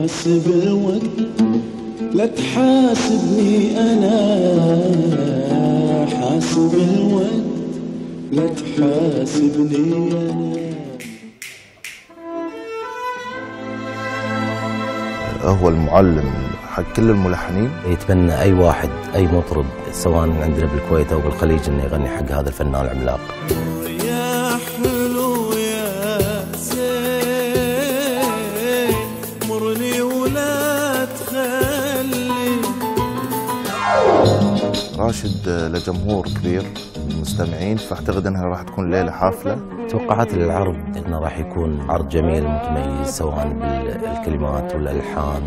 حاسب الوقت لا تحاسبني أنا. حاسب الوقت لا تحاسبني أنا. هو المعلم حق كل الملحنين؟ يتمنى أي واحد أي مطرب سواء عندنا بالكويت أو بالخليج إنه يغني حق هذا الفنان العملاق. مرني ولا تخلي. راشد لجمهور كبير من المستمعين فأعتقد أنها راح تكون ليلة حافلة. توقعات العرض إنه راح يكون عرض جميل متميز سواء بالكلمات والألحان.